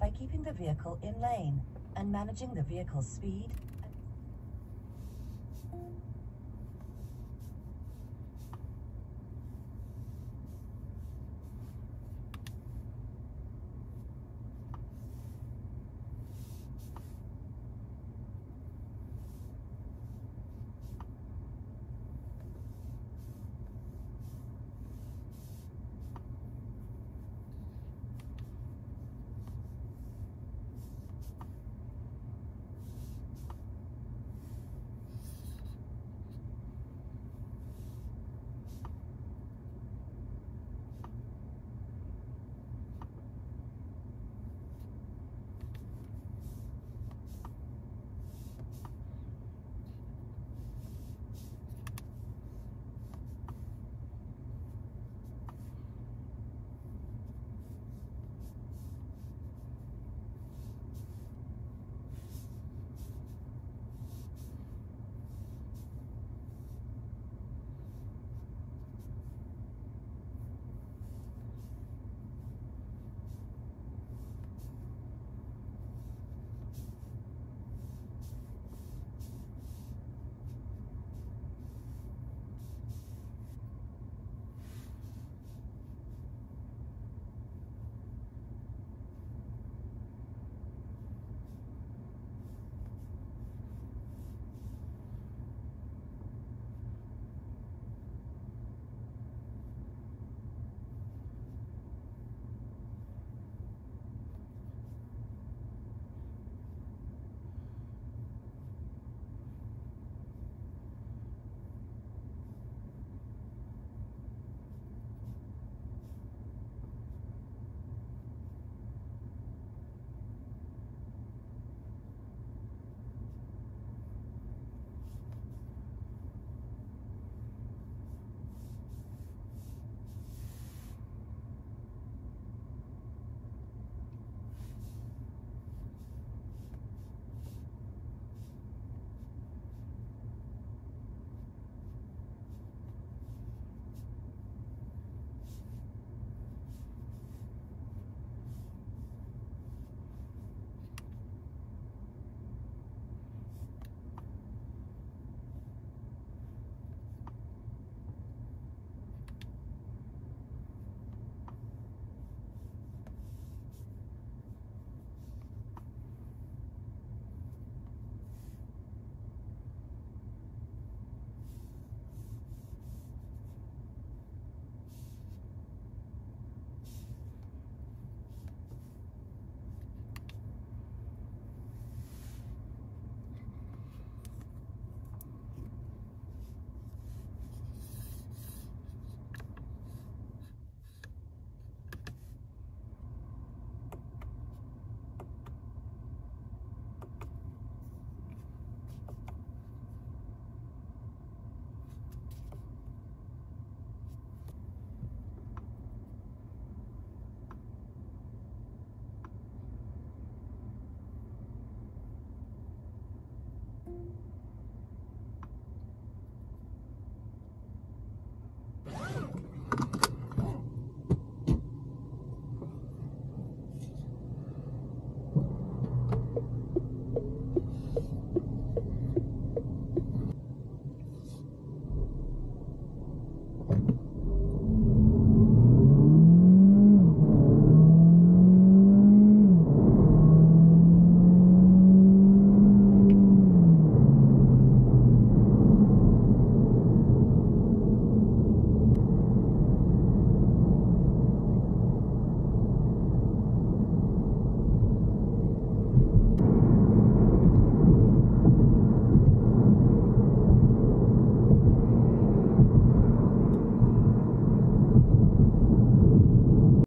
by keeping the vehicle in lane and managing the vehicle's speed.